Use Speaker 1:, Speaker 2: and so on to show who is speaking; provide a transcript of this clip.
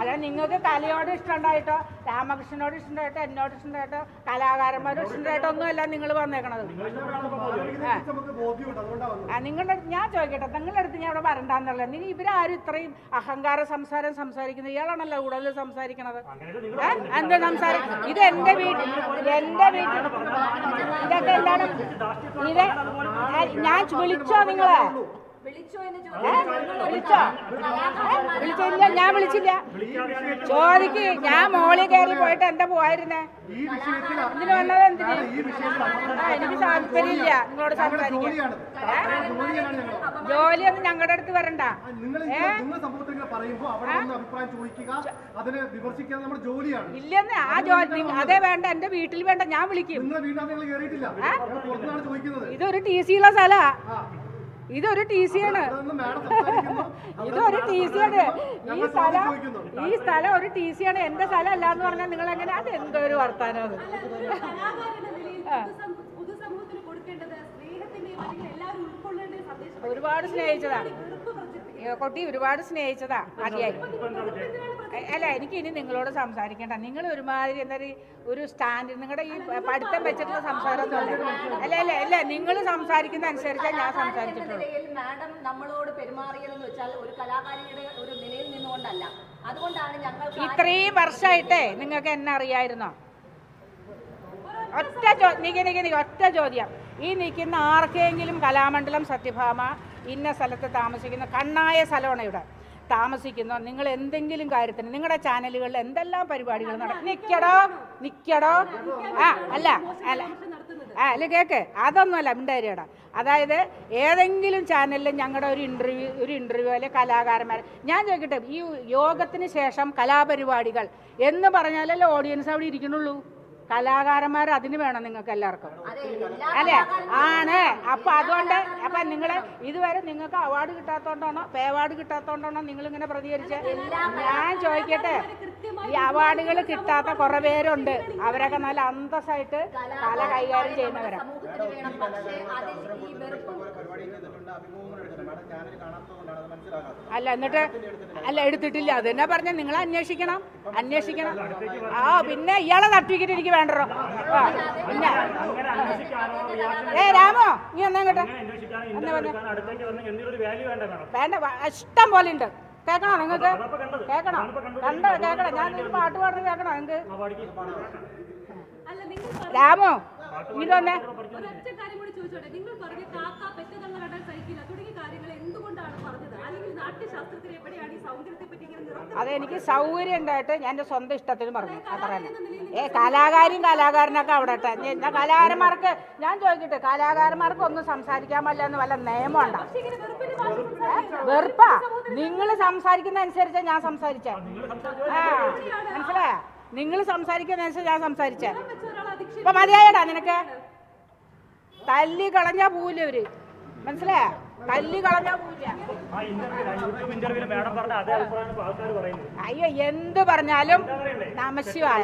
Speaker 1: അല്ലാതെ നിങ്ങൾക്ക് കലയോട് ഇഷ്ടമുണ്ടായിട്ടോ? രാമകൃഷ്ണനോട് ഇഷ്ടമുണ്ടായിട്ടോ? എന്നോട് ഇഷ്ടമുണ്ടായിട്ടോ? കലാകാരന്മാരോട് ഇഷ്ടമുണ്ടായിട്ടോ? ഒന്നുമല്ല നിങ്ങൾ വന്നേക്കണത്. നിങ്ങളുടെ ഞാൻ ചോദിക്കട്ടെ നിങ്ങളുടെ അടുത്ത് ഞാൻ ഇവിടെ വരണ്ടെന്നുള്ളത്. നിങ്ങൾ ഇവരാരും ഇത്രയും അഹങ്കാര സംസാരം സംസാരിക്കുന്നത് ഇയാളാണല്ലോ കൂടുതൽ സംസാരിക്കണത്. എന്താ സംസാരം? ഇത് എന്റെ വീട്ടിൽ എന്റെ വീട്ടിൽ. ഇതൊക്കെ എന്താണ്? ഇത് ഞാൻ വിളിച്ചോ നിങ്ങളെ? വിളിച്ചില്ല ഞാൻ വിളിച്ചില്ല. ചോദിക്ക് ഞാൻ മോളിൽ കയറി പോയിട്ട് എന്താ പോയിരുന്നേ ഇതിന് വന്നത് എന്തിന്? എനിക്ക് താല്പര്യമില്ല നിങ്ങളോട് സംസാരിക്കാൻ. ജോലിയൊന്നും ഞങ്ങളുടെ അടുത്ത് വരണ്ട. ഇല്ലെന്ന് ആ ജോലി അതേ വേണ്ട എന്റെ വീട്ടിൽ വേണ്ട ഞാൻ വിളിക്കും. ഇതൊരു ടി സി ഉള്ള സ്ഥലാ. ഇതൊരു ടി സി ആണ്. ഇതൊരു ടി സി ആണ്. ഈ സ്ഥലം ഈ സ്ഥലം ഒരു ടി സി ആണ്. എന്റെ സ്ഥലം അല്ല എന്ന് പറഞ്ഞാൽ നിങ്ങൾ എങ്ങനെ അത് എന്തോ ഒരു വർത്താനം അത്? ഒരുപാട് സ്നേഹിച്ചതാ. കൊട്ടി ഒരുപാട് സ്നേഹിച്ചതാ. മതിയായി. അല്ല എനിക്ക് ഇനി നിങ്ങളോട് സംസാരിക്കേണ്ട. നിങ്ങൾ ഒരുമാതിരി എന്താ ഒരു സ്റ്റാൻഡ് നിങ്ങളുടെ ഈ പഠിത്തം വെച്ചിട്ടുള്ള സംസാരം അല്ല. അല്ല അല്ല നിങ്ങൾ സംസാരിക്കുന്ന അനുസരിച്ചാണ് ഞാൻ സംസാരിച്ചിട്ടുള്ളൂ.
Speaker 2: മാഡം നമ്മളോട് പെരുമാറിയതെന്ന് വെച്ചാൽ ഒരു കലാകാരിയുടെ ഒരു നിലയിൽ നിന്നുകൊണ്ടല്ല. അതുകൊണ്ടാണ് ഞങ്ങൾ
Speaker 1: ഇത്രയും വർഷമായിട്ടേ നിങ്ങൾക്ക് എന്നെ അറിയായിരുന്നോ? ഒറ്റ ചോ നിക്ക് നിക്ക് നിക്ക് ഒറ്റ ചോദ്യം. ഈ നിൽക്കുന്ന ആർക്കെങ്കിലും കലാമണ്ഡലം സത്യഭാമ ഇന്ന സ്ഥലത്ത് താമസിക്കുന്ന കണ്ണായ സ്ഥലമാണ് ഇവിടെ താമസിക്കുന്നോ. നിങ്ങൾ എന്തെങ്കിലും കാര്യത്തിന് നിങ്ങളുടെ ചാനലുകളിൽ എന്തെല്ലാം പരിപാടികൾ നടക്കും നിക്കടോ? നിക്കടോ? ആ അല്ല അല്ല. ആ അല്ല കേക്ക്. അതൊന്നുമല്ല മിണ്ടാരിയടാ അതായത് ഏതെങ്കിലും ചാനലിൽ ഞങ്ങളുടെ ഒരു ഇന്റർവ്യൂ ഒരു ഇന്റർവ്യൂ അല്ലെ കലാകാരന്മാർ ഞാൻ ചോദിക്കട്ടെ ഈ യോഗത്തിന് ശേഷം കലാപരിപാടികൾ എന്ന് പറഞ്ഞാലല്ലേ ഓഡിയൻസ് അവിടെ ഇരിക്കണുള്ളൂ കലാകാരന്മാർ അതിന് വേണം നിങ്ങൾക്ക് എല്ലാവർക്കും. അല്ലേ? ആണ്. അപ്പൊ അതുകൊണ്ട് അപ്പൊ നിങ്ങൾ ഇതുവരെ നിങ്ങൾക്ക് അവാർഡ് കിട്ടാത്തോണ്ടാണോ പേ അവാർഡ് കിട്ടാത്തോണ്ടാണോ നിങ്ങൾ ഇങ്ങനെ പ്രതികരിച്ച് ഞാൻ ചോദിക്കട്ടെ. ഈ അവാർഡുകൾ കിട്ടാത്ത കുറെ പേരുണ്ട്. അവരൊക്കെ നല്ല അന്തസ്സായിട്ട് കല കൈകാര്യം ചെയ്യുന്നവരാ. അല്ല എന്നിട്ട് അല്ല എടുത്തിട്ടില്ല അത് തന്നെ പറഞ്ഞ നിങ്ങൾ അന്വേഷിക്കണം അന്വേഷിക്കണം ആ പിന്നെ ഇയാളെ സർട്ടിഫിക്കറ്റ് എനിക്ക് വേണ്ടോ ഏ രാമോ നീ എന്നാ കേട്ടോ എന്നാ പറഞ്ഞ
Speaker 3: അടുത്തേക്ക് വന്ന് എന്തെങ്കിലും വാല്യൂ വേണ്ട
Speaker 1: വേണ്ട ഇഷ്ടം പോലെ ഉണ്ട് കേക്കണോ നിങ്ങൾക്ക് കേക്കണോ കണ്ടോ കേക്കണോ ഞാൻ പാട്ട് പാടുന്നത് കേക്കണോ നിങ്ങൾക്ക്
Speaker 4: അല്ല നിങ്ങൾ
Speaker 1: രാമോ ഇതൊന്നെ അതെനിക്ക് സൗകര്യം ഉണ്ടായിട്ട് ഞാൻ എന്റെ സ്വന്തം ഇഷ്ടത്തിന് പറഞ്ഞു. അത്ര തന്നെ. ഏ കലാകാരും കലാകാരനൊക്കെ അവിടെ ഇട്ടെ. ഞാൻ കലാകാരന്മാർക്ക് ഞാൻ ചോദിക്കട്ടെ കലാകാരന്മാർക്ക് ഒന്നും സംസാരിക്കാൻ പറ്റില്ല എന്ന് വല്ല നിയമമുണ്ടോ? വെറുപ്പാ? നിങ്ങൾ സംസാരിക്കുന്ന അനുസരിച്ചാ ഞാൻ സംസാരിച്ചേ? ആ മനസ്സിലായ? നിങ്ങൾ സംസാരിക്കുന്ന അനുസരിച്ച് ഞാൻ സംസാരിച്ചേ? ഇപ്പൊ മതിയായടാ നിനക്ക്. തല്ലി കളഞ്ഞാ പോവില്ല അവർ. മനസ്സിലായ? തല്ലി കളഞ്ഞാ പോവില്ല അയ്യോ എന്ത് പറഞ്ഞാലും നമശിവായ.